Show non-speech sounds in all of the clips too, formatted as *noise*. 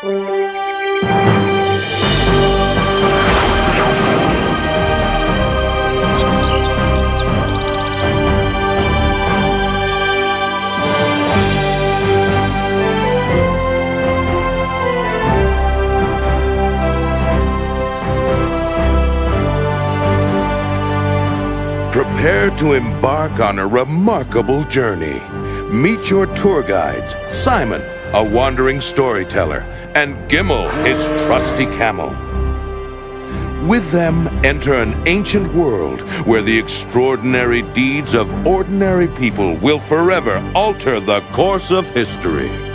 Prepare to embark on a remarkable journey. Meet your tour guides, Simon, a wandering storyteller, and Gimel, his trusty camel. With them, enter an ancient world where the extraordinary deeds of ordinary people will forever alter the course of history.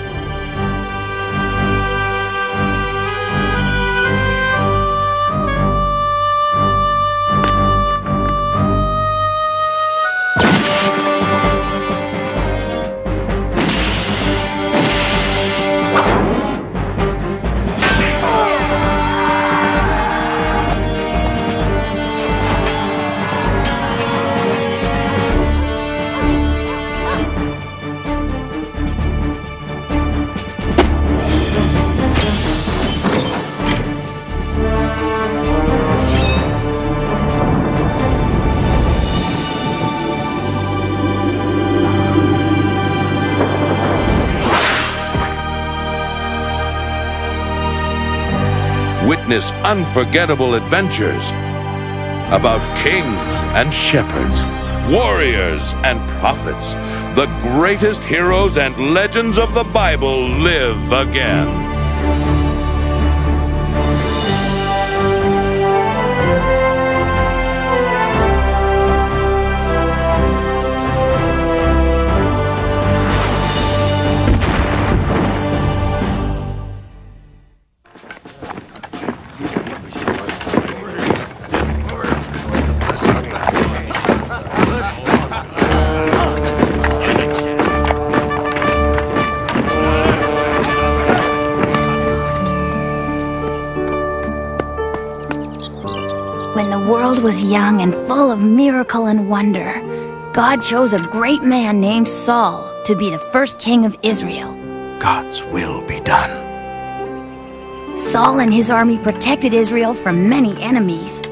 Witness unforgettable adventures about kings and shepherds, warriors and prophets. The greatest heroes and legends of the Bible live again. Was young and full of miracle and wonder, God chose a great man named Saul to be the first king of Israel. God's will be done. Saul and his army protected Israel from many enemies.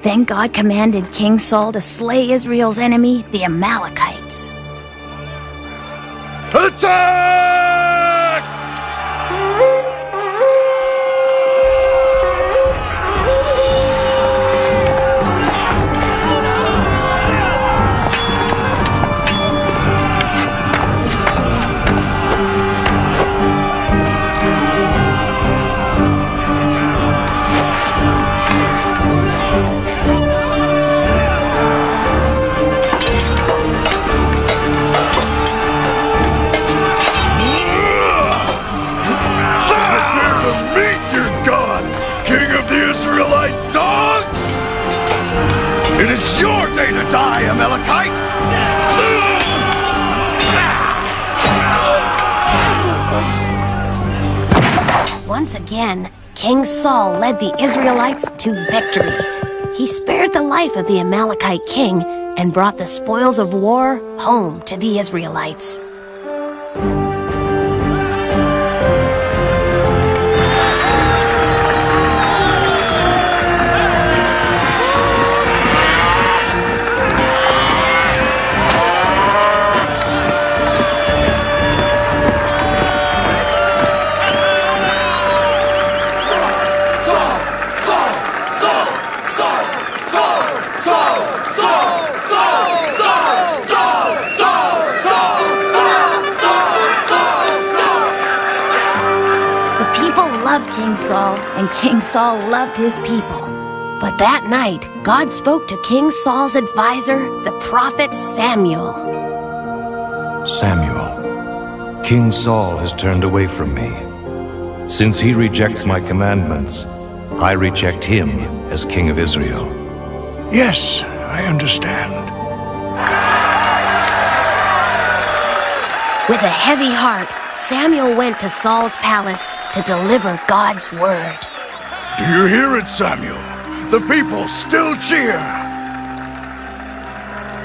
Then God commanded King Saul to slay Israel's enemy, the Amalekites. Attack! To victory. He spared the life of the Amalekite king and brought the spoils of war home to the Israelites. Loved King Saul, and King Saul loved his people. But that night, God spoke to King Saul's advisor, the prophet Samuel. Samuel, King Saul has turned away from me. Since he rejects my commandments, I reject him as king of Israel. Yes, I understand. With a heavy heart, Samuel went to Saul's palace to deliver God's word. Do you hear it, Samuel? The people still cheer.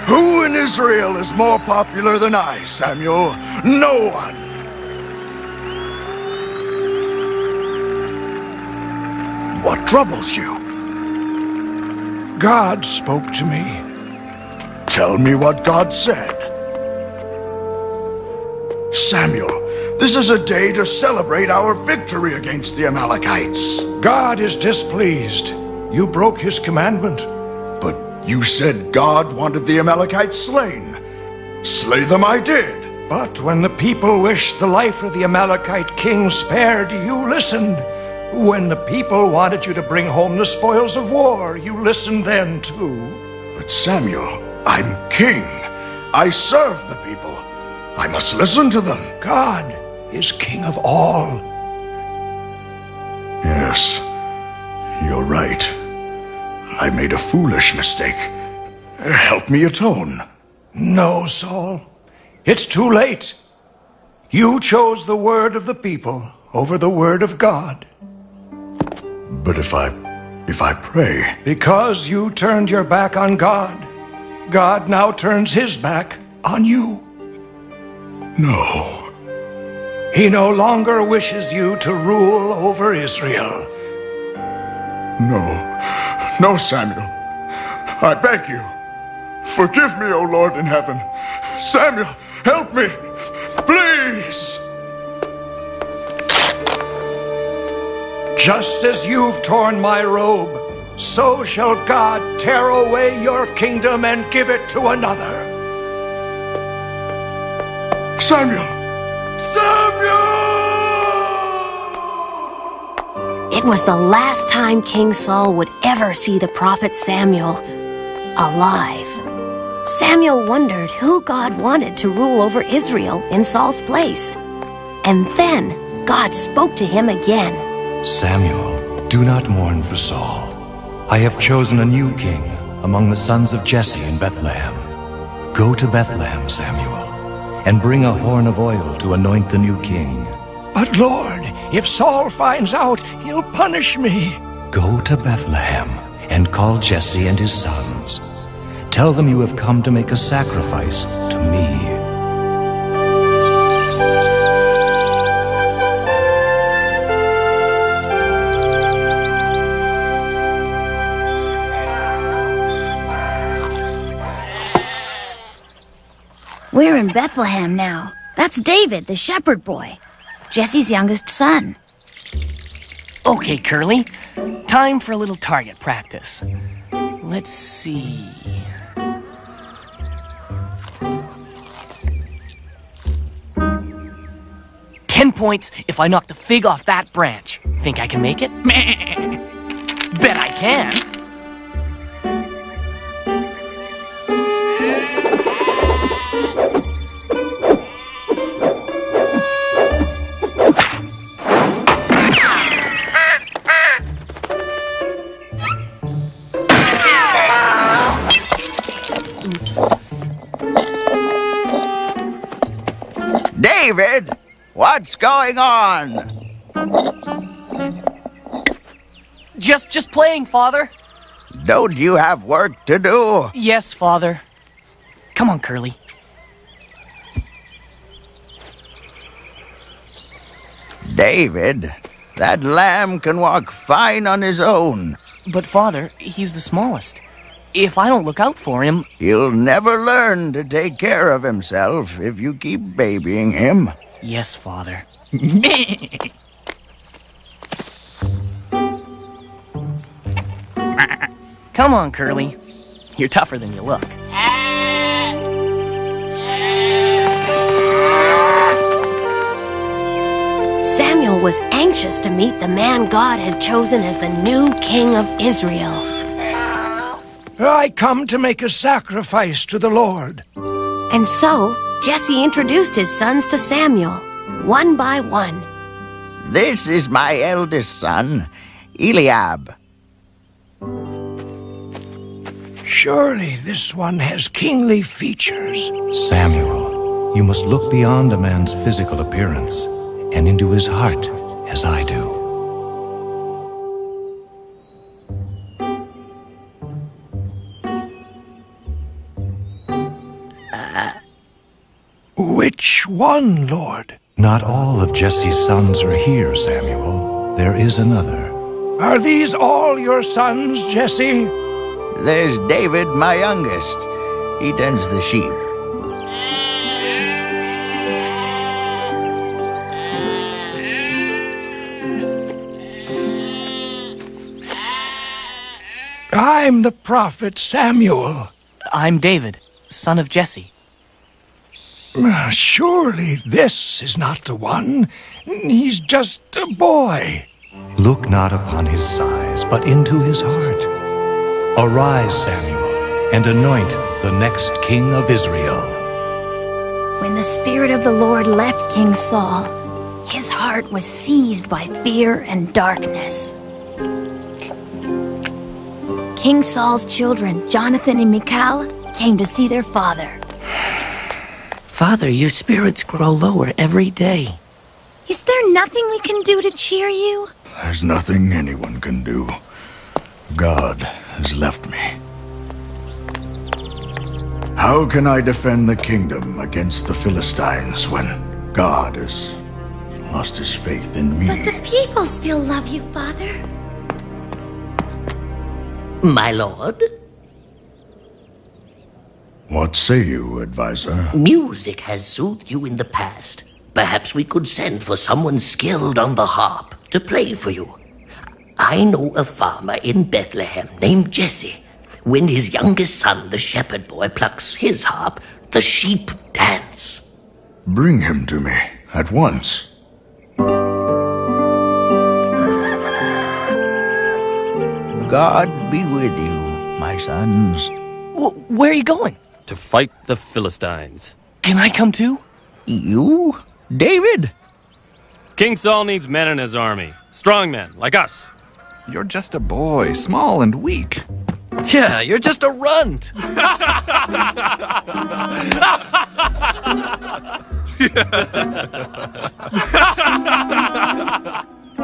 Who in Israel is more popular than I, Samuel? No one. What troubles you? God spoke to me. Tell me what God said. Samuel, this is a day to celebrate our victory against the Amalekites. God is displeased. You broke his commandment. But you said God wanted the Amalekites slain. Slay them I did. But when the people wished the life of the Amalekite king spared, you listened. When the people wanted you to bring home the spoils of war, you listened then too. But Samuel, I'm king. I serve the people. I must listen to them. God is king of all. Yes, you're right. I made a foolish mistake. Help me atone. No, Saul. It's too late. You chose the word of the people over the word of God. But if I... if I pray... Because you turned your back on God, God now turns his back on you. No. He no longer wishes you to rule over Israel. No. No, Samuel. I beg you. Forgive me, O Lord in heaven. Samuel, help me. Please. Just as you've torn my robe, so shall God tear away your kingdom and give it to another. Samuel! Samuel! It was the last time King Saul would ever see the prophet Samuel alive. Samuel wondered who God wanted to rule over Israel in Saul's place. And then God spoke to him again. Samuel, do not mourn for Saul. I have chosen a new king among the sons of Jesse in Bethlehem. Go to Bethlehem, Samuel, and bring a horn of oil to anoint the new king. But Lord, if Saul finds out, he'll punish me. Go to Bethlehem and call Jesse and his sons. Tell them you have come to make a sacrifice to me. We're in Bethlehem now. That's David, the shepherd boy, Jesse's youngest son. Okay, Curly. Time for a little target practice. Let's see. Ten points if I knock the fig off that branch. Think I can make it? *laughs* Bet I can. What's going on? Just just playing, Father. Don't you have work to do? Yes, Father. Come on, Curly. David, that lamb can walk fine on his own. But Father, he's the smallest. If I don't look out for him, He'll never learn to take care of himself if you keep babying him. Yes, Father. *laughs* Come on, Curly. You're tougher than you look. Samuel was anxious to meet the man God had chosen as the new king of Israel. I come to make a sacrifice to the Lord. And so, Jesse introduced his sons to Samuel, one by one. This is my eldest son, Eliab. Surely this one has kingly features. Samuel, you must look beyond a man's physical appearance and into his heart, as I do. Which one, Lord? Not all of Jesse's sons are here, Samuel. There is another. Are these all your sons, Jesse? There's David, my youngest. He tends the sheep. I'm the prophet Samuel. I'm David, son of Jesse. Surely this is not the one. He's just a boy. Look not upon his size, but into his heart. Arise, Samuel, and anoint the next king of Israel. When the Spirit of the Lord left King Saul, his heart was seized by fear and darkness. King Saul's children, Jonathan and Michal, came to see their father. Father, your spirits grow lower every day. Is there nothing we can do to cheer you? There's nothing anyone can do. God has left me. How can I defend the kingdom against the Philistines when God has lost his faith in me? But the people still love you, Father. My lord, What say you, advisor? music has soothed you in the past. Perhaps we could send for someone skilled on the harp to play for you. I know a farmer in Bethlehem named Jesse. When his youngest son, the shepherd boy, plucks his harp, the sheep dance. Bring him to me at once. God be with you, my sons. W- where are you going? To fight the Philistines. Can I come too? You? David? King Saul needs men in his army. Strong men, like us. You're just a boy, small and weak. Yeah, you're just a runt. *laughs*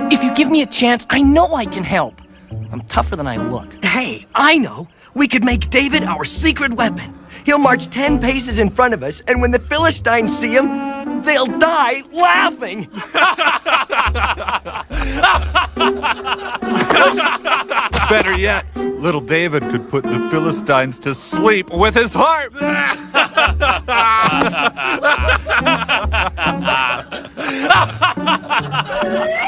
If you give me a chance, I know I can help. I'm tougher than I look. Hey, I know. We could make David our secret weapon. He'll march ten paces in front of us, and when the Philistines see him, they'll die laughing. *laughs* Better yet, little David could put the Philistines to sleep with his harp. *laughs*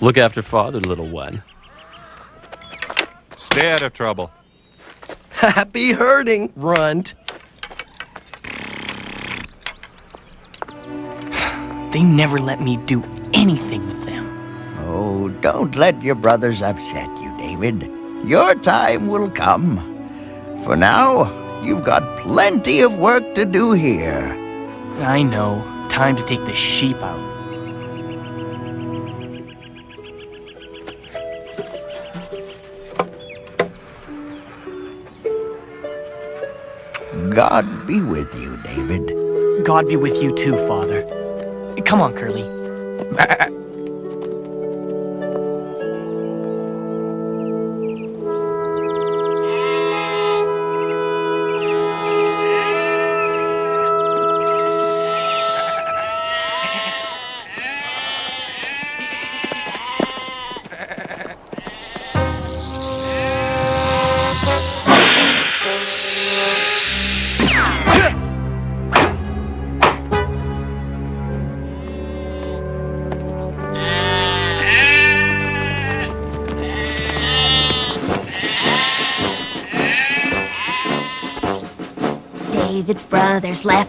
Look after father, little one. Stay out of trouble. *laughs* Happy herding, runt. *sighs* They never let me do anything with them. Oh, don't let your brothers upset you, David. Your time will come. For now, you've got plenty of work to do here. I know. Time to take the sheep out. God be with you, David. God be with you too, Father. Come on, Curly.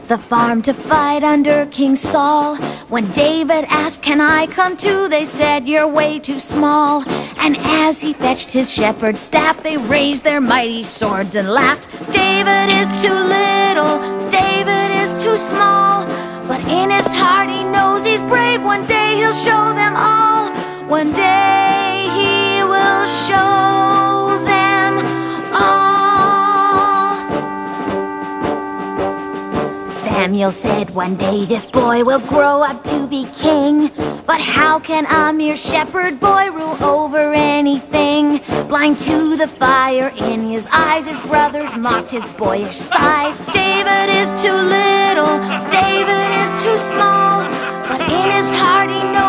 The farm to fight under King Saul. When David asked, Can I come too? They said, You're way too small. And as he fetched his shepherd's staff, they raised their mighty swords and laughed. David is too little, David is too small. But in his heart, he knows he's brave. One day he'll show them all. One day Samuel said one day this boy will grow up to be king. But how can a mere shepherd boy rule over anything? Blind to the fire in his eyes, his brothers mocked his boyish size. David is too little, David is too small. But in his heart he knows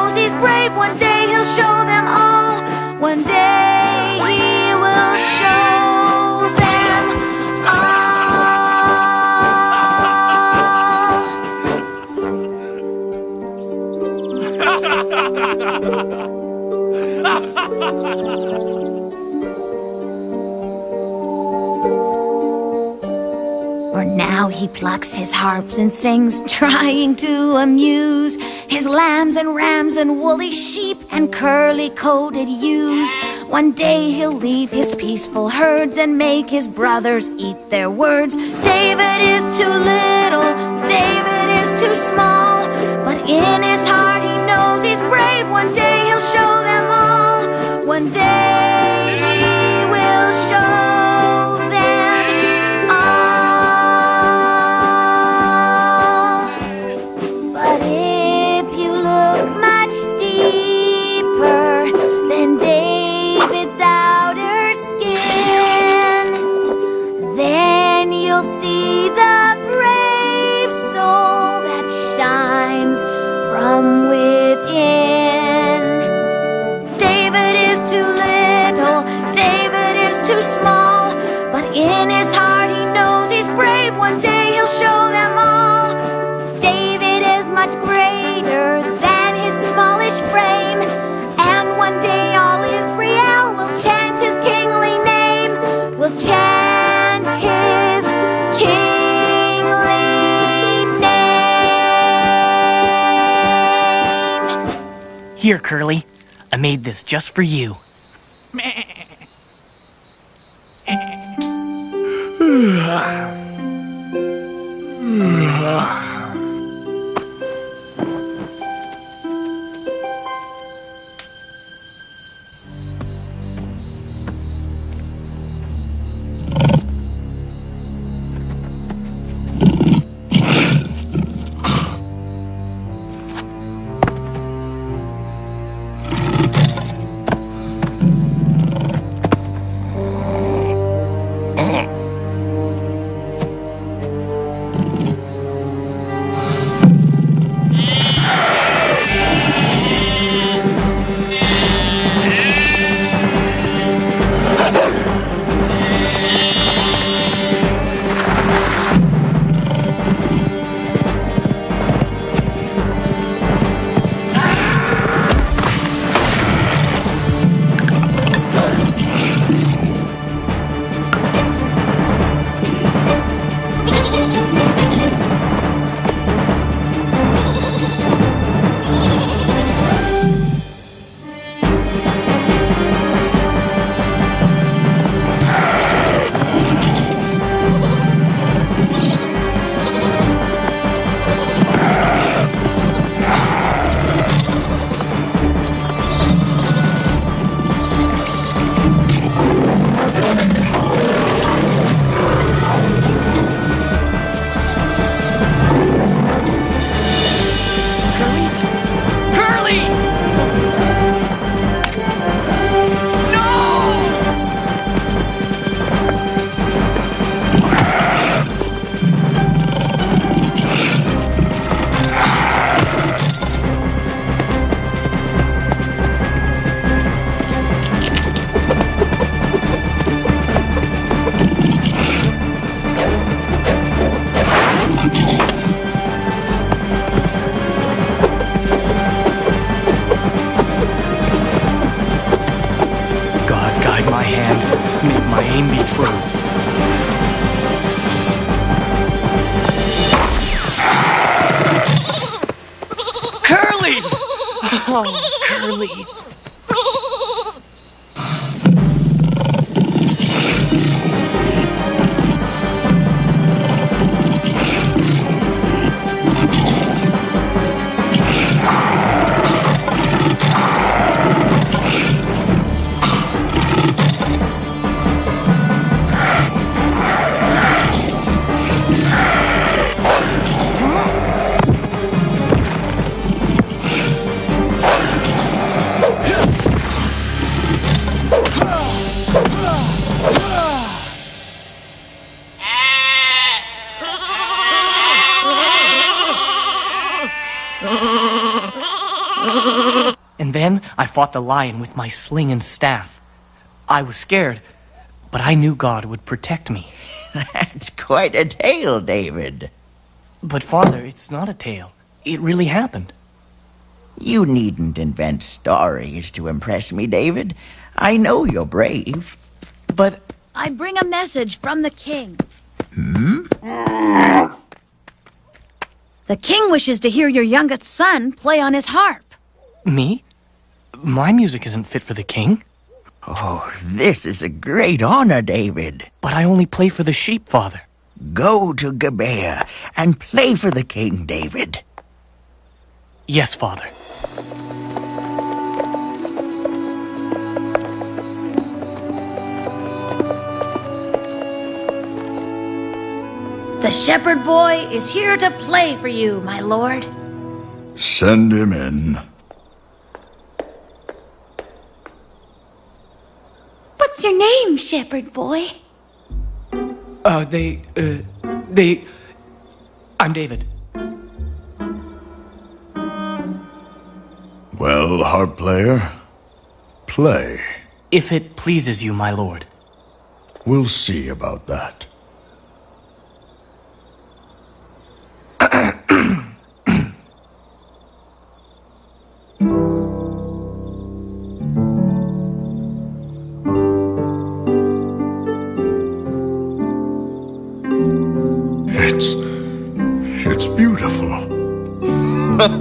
plucks his harps and sings, *laughs* trying to amuse his lambs and rams and woolly sheep and curly coated ewes. One day he'll leave his peaceful herds and make his brothers eat their words. David is too little, David is too small, but in his heart he knows he's brave. One day Here, Curly. I made this just for you. Oh, Curly. Fought the lion with my sling and staff. I was scared, but I knew God would protect me. *laughs* That's quite a tale, David. But, Father, it's not a tale. It really happened. You needn't invent stories to impress me, David. I know you're brave. But I bring a message from the king. Hmm? The king wishes to hear your youngest son play on his harp. Me? My music isn't fit for the king. Oh, this is a great honor, David. But I only play for the sheep, Father. Go to Gibeah and play for the king, David. Yes, Father. The shepherd boy is here to play for you, my lord. Send him in. What's your name, shepherd boy? Uh, they, uh, they. I'm David. Well, harp player, play. If it pleases you, my lord. We'll see about that. *clears throat*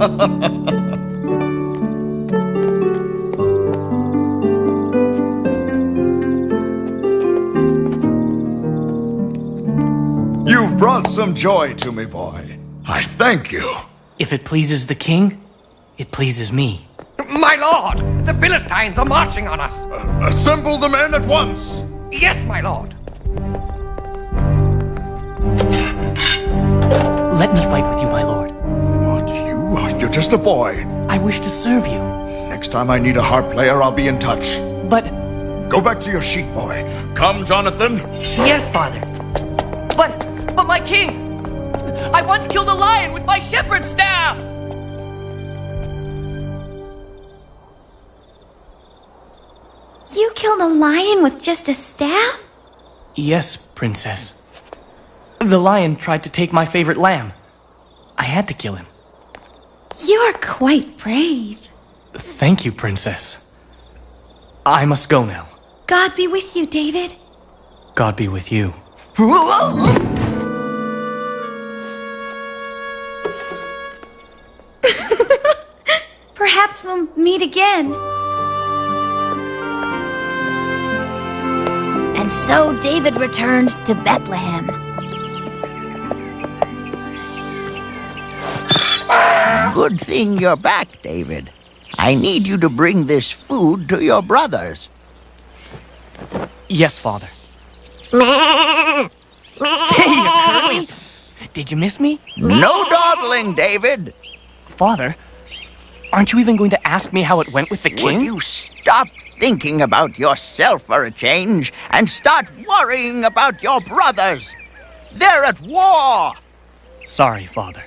*laughs* You've brought some joy to me, boy. I thank you. If it pleases the king, it pleases me. My lord, the Philistines are marching on us. Uh, assemble the men at once. Yes, my lord. Let me fight with you, my lord. What, you? You're just a boy. I wish to serve you. Next time I need a harp player, I'll be in touch. But. Go back to your sheep, boy. Come, Jonathan. Yes, father. But. But my king! I want to kill the lion with my shepherd's staff! You killed a lion with just a staff? Yes, princess. The lion tried to take my favorite lamb. I had to kill him. You're quite brave. Thank you, princess. I must go now. God be with you, David. God be with you. *laughs* Perhaps we'll meet again. And so David returned to Bethlehem. *laughs* Good thing you're back, David. I need you to bring this food to your brothers. Yes, father. *laughs* hey, you curly! Did you miss me? No dawdling, David. Father, aren't you even going to ask me how it went with the king? Will you stop thinking about yourself for a change and start worrying about your brothers? They're at war. Sorry, father.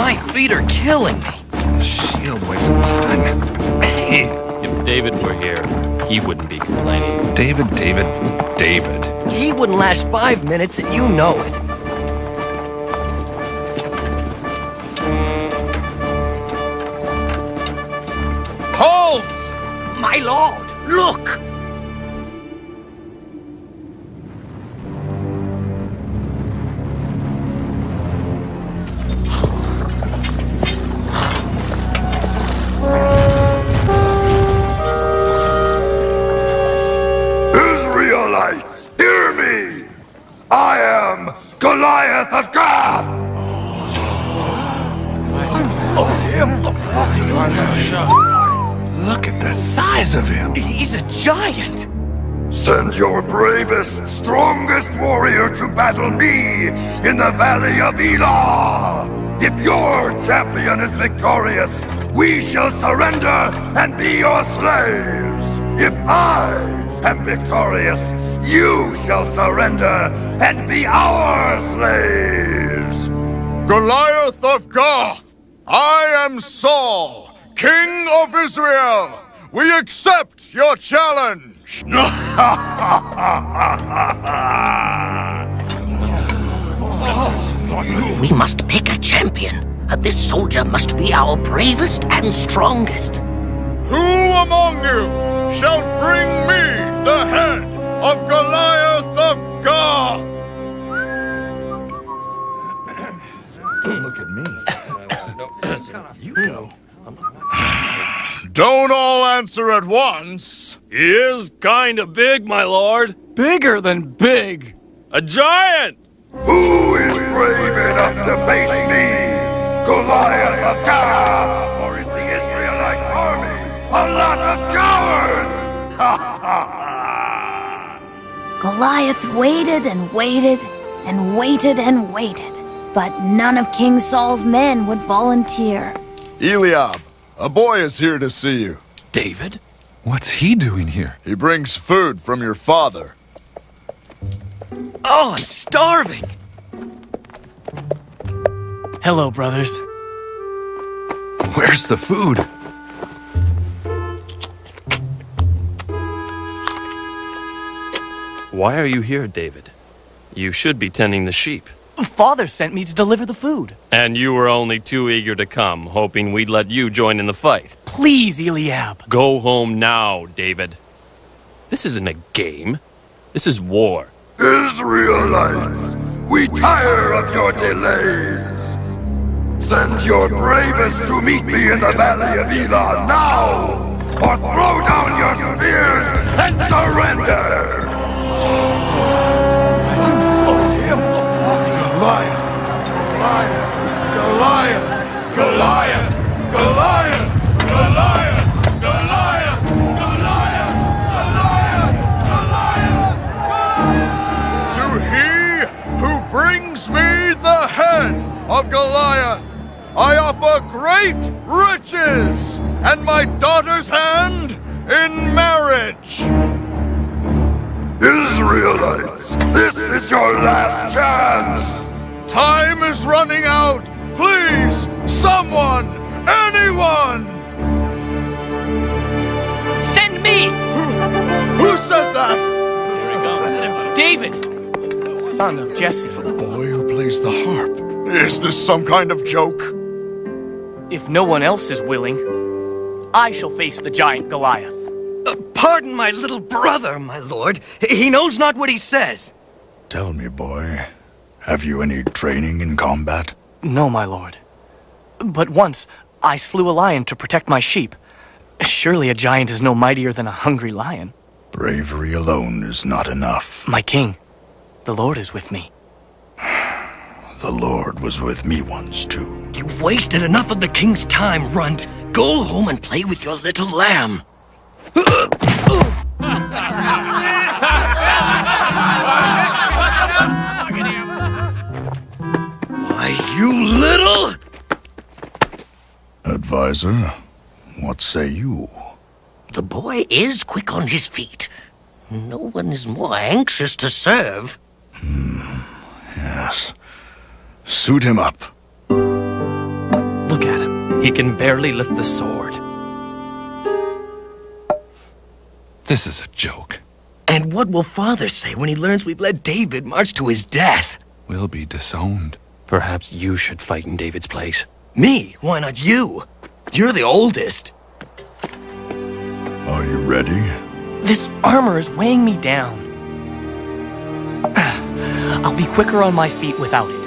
My feet are killing me. Shield weighs a ton. Hey, *laughs* If David were here, he wouldn't be complaining. David, David, David. He wouldn't last five minutes, and you know it. Halt! My lord, look! The Valley of Elah! If your champion is victorious, we shall surrender and be your slaves. If I am victorious, you shall surrender and be our slaves. Goliath of Gath, I am Saul, King of Israel. We accept your challenge. *laughs* We must pick a champion. and This soldier must be our bravest and strongest. Who among you shall bring me the head of Goliath of Gath? Don't *clears throat* look at me. you go. Don't all answer at once. He is kinda big, my lord. Bigger than big. A giant! Who is brave enough to face me? Goliath of Gath? Or is the Israelite army a lot of cowards? Goliath waited and waited and waited and waited, but none of King Saul's men would volunteer. Eliab, a boy is here to see you. David? What's he doing here? He brings food from your father. Oh, I'm starving. Hello, brothers. Where's the food? Why are you here, David? You should be tending the sheep. Father sent me to deliver the food. And you were only too eager to come, hoping we'd let you join in the fight. Please, Eliab. Go home now, David. This isn't a game. This is war. Israelites, we tire of your delays. Send your bravest to meet me in the Valley of Elah now, or throw down your spears and surrender! Goliath! Goliath! Goliath! Goliath! Goliath! brings me the head of Goliath. I offer great riches and my daughter's hand in marriage. Israelites, this is your last chance! Time is running out. Please, someone, anyone! Send me! Who said that? David, son of Jesse. The boy who plays the harp. Is this some kind of joke? If no one else is willing, I shall face the giant Goliath. Uh, pardon my little brother, my lord. He knows not what he says. Tell me, boy, have you any training in combat? No, my lord. But once, I slew a lion to protect my sheep. Surely a giant is no mightier than a hungry lion. Bravery alone is not enough. My king, the Lord is with me. The Lord was with me once, too. You've wasted enough of the king's time, Runt. Go home and play with your little lamb. Why, you little... Advisor, what say you? The boy is quick on his feet. No one is more anxious to serve. Hmm, yes. Suit him up. Look at him. He can barely lift the sword. This is a joke. And what will father say when he learns we've let David march to his death? We'll be disowned. Perhaps you should fight in David's place. Me? Why not you? You're the oldest. Are you ready? This armor is weighing me down. *sighs* I'll be quicker on my feet without it.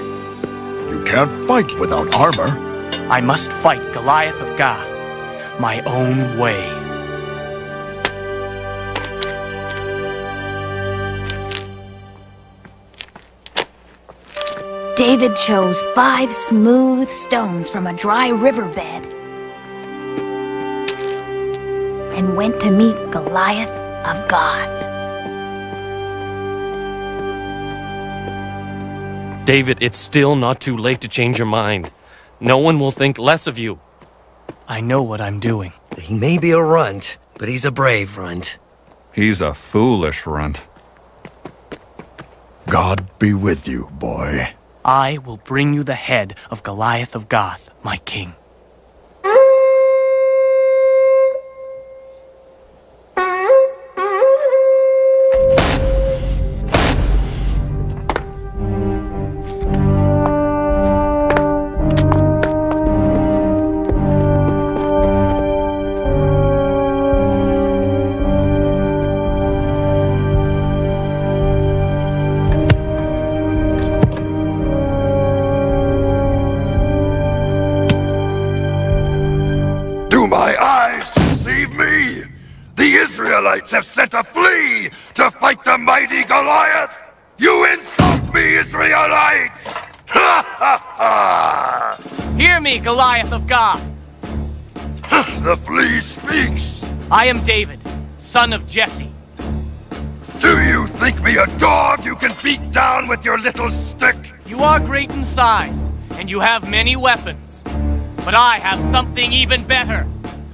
You can't fight without armor. I must fight Goliath of Gath my own way. David chose five smooth stones from a dry riverbed and went to meet Goliath of Gath. David, it's still not too late to change your mind. No one will think less of you. I know what I'm doing. He may be a runt, but he's a brave runt. He's a foolish runt. God be with you, boy. I will bring you the head of Goliath of Gath, my king. Israelites have sent a flea to fight the mighty Goliath? You insult me, Israelites! Ha ha ha! Hear me, Goliath of Gath! *laughs* The flea speaks! I am David, son of Jesse. Do you think me a dog you can beat down with your little stick? You are great in size, and you have many weapons. But I have something even better.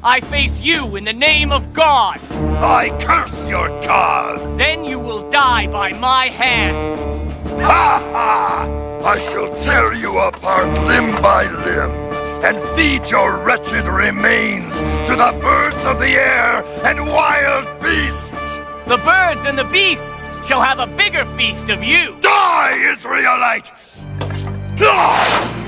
I face you in the name of God. I curse your God! Then you will die by my hand. Ha ha! I shall tear you apart limb by limb and feed your wretched remains to the birds of the air and wild beasts! The birds and the beasts shall have a bigger feast of you. Die, Israelite! Ah!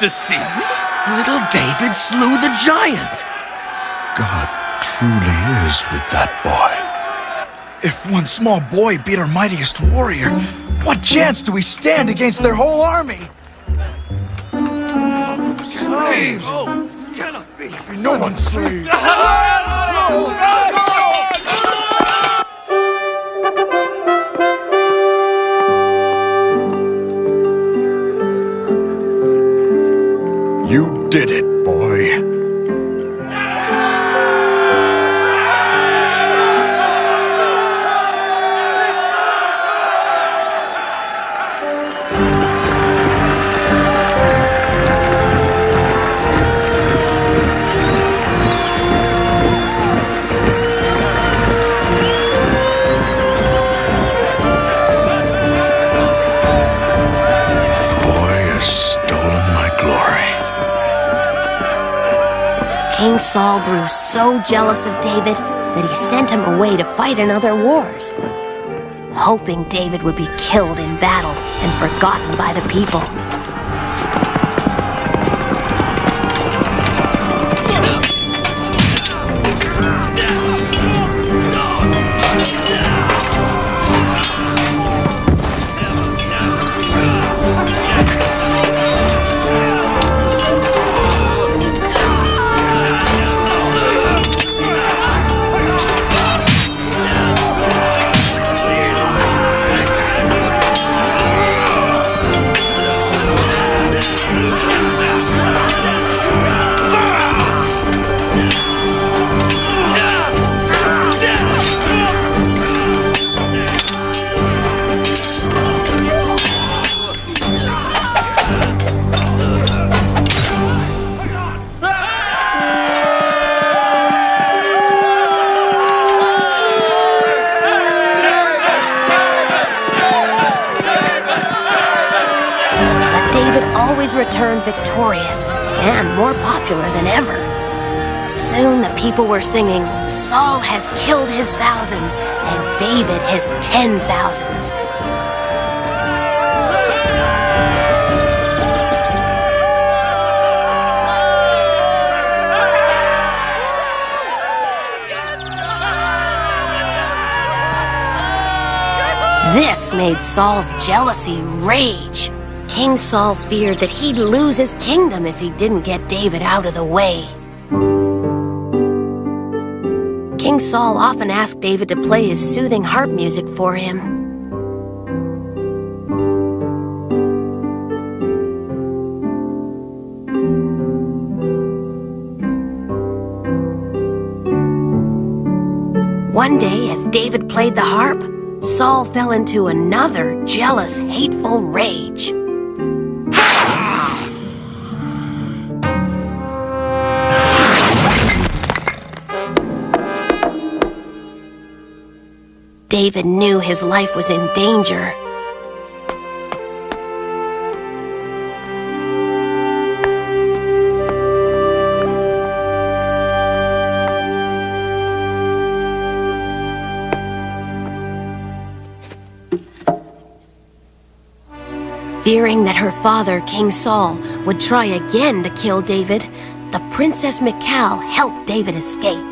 My see. me? Little David slew the giant. God truly is with that boy. If one small boy beat our mightiest warrior, what chance do we stand against their whole army? Slaves! Oh, be no one's slave! *laughs* You did it, boy. King Saul grew so jealous of David that he sent him away to fight in other wars, hoping David would be killed in battle and forgotten by the people. Returned victorious and more popular than ever. Soon the people were singing, Saul has killed his thousands, and David his ten thousands. This made Saul's jealousy rage. King Saul feared that he'd lose his kingdom if he didn't get David out of the way. King Saul often asked David to play his soothing harp music for him. One day, as David played the harp, Saul fell into another jealous, hateful rage. David knew his life was in danger. Fearing that her father, King Saul, would try again to kill David, the Princess Michal helped David escape.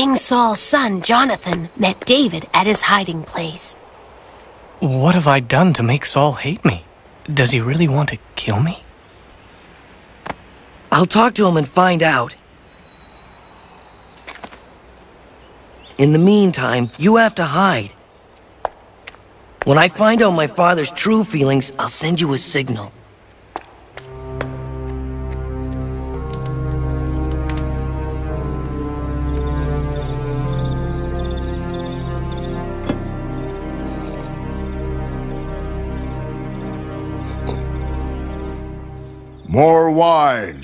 King Saul's son, Jonathan, met David at his hiding place. What have I done to make Saul hate me? Does he really want to kill me? I'll talk to him and find out. In the meantime, you have to hide. When I find out my father's true feelings, I'll send you a signal. More wine.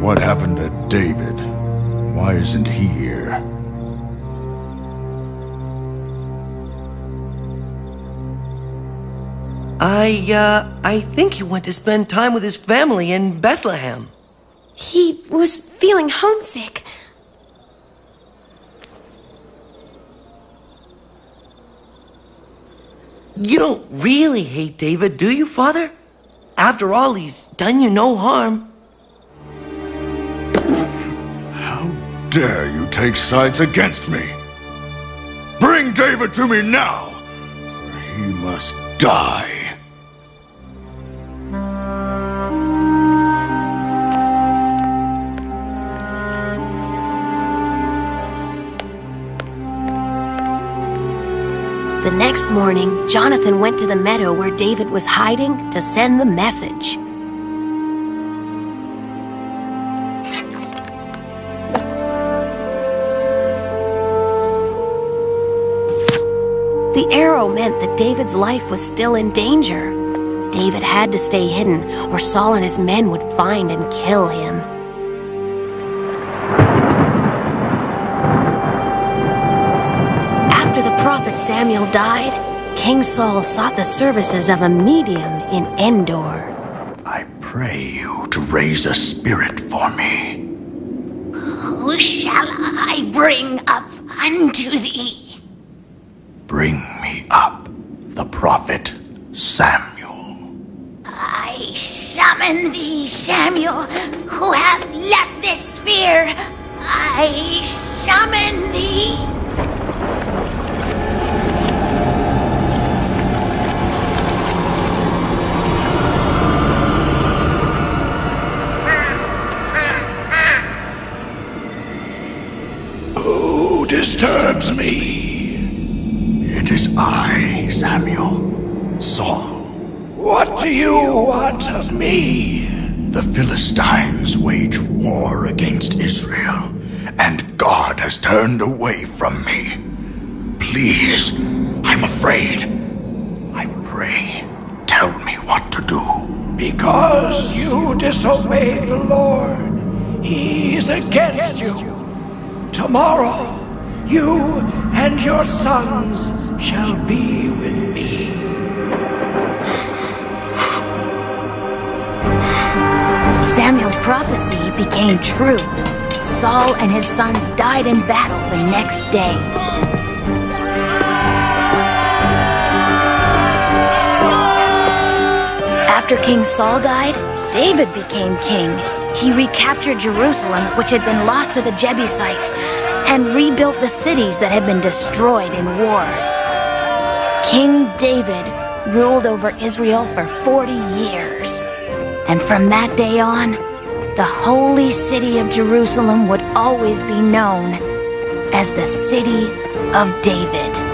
What happened to David? Why isn't he here? I, uh, I think he went to spend time with his family in Bethlehem. He was feeling homesick. You don't really hate David, do you, Father? After all, he's done you no harm. How dare you take sides against me? Bring David to me now, for he must die. The next morning, Jonathan went to the meadow where David was hiding to send the message. The arrow meant that David's life was still in danger. David had to stay hidden, or Saul and his men would find and kill him. Samuel died, King Saul sought the services of a medium in Endor. I pray you to raise a spirit for me. Who shall I bring up unto thee? Bring me up the prophet Samuel. I summon thee, Samuel, who hath left this sphere. I summon thee. Disturbs me. It is I, Samuel. Saul. What do you want of me? The Philistines wage war against Israel, and God has turned away from me. Please, I'm afraid. I pray, tell me what to do. Because you disobeyed the Lord, He is against you. Tomorrow, you and your sons shall be with me. Samuel's prophecy became true. Saul and his sons died in battle the next day. After King Saul died, David became king. He recaptured Jerusalem, which had been lost to the Jebusites, and rebuilt the cities that had been destroyed in war. King David ruled over Israel for 40 years. And from that day on, the holy city of Jerusalem would always be known as the City of David.